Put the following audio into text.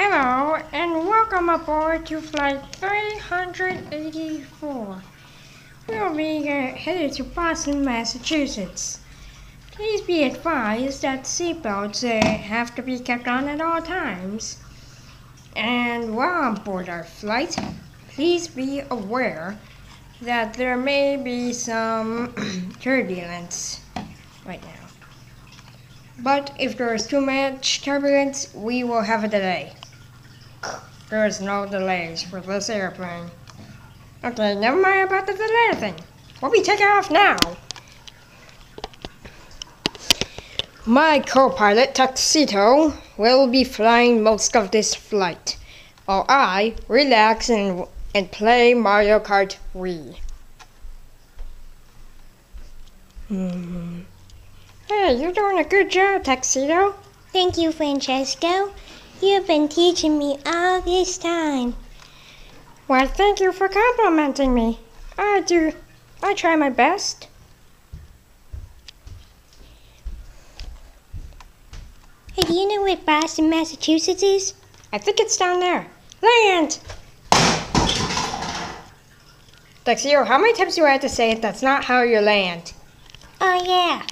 Hello, and welcome aboard to Flight 384. We'll be headed to Boston, Massachusetts. Please be advised that seatbelts uh, have to be kept on at all times. And while on board our flight, please be aware that there may be some turbulence right now. But if there is too much turbulence, we will have a delay. There is no delays for this airplane. Okay, never mind about the delay thing. We'll be taking off now. My co-pilot Tuxedo will be flying most of this flight, while I relax and and play Mario Kart Wii. Hmm. Hey, you're doing a good job, Tuxedo. Thank you, Francesco. You've been teaching me all this time. Well, thank you for complimenting me. I do. I try my best. Hey, do you know where Boston, Massachusetts is? I think it's down there. Land! Tuxedo, how many times do I have to say it? That's not how you land. Oh, yeah.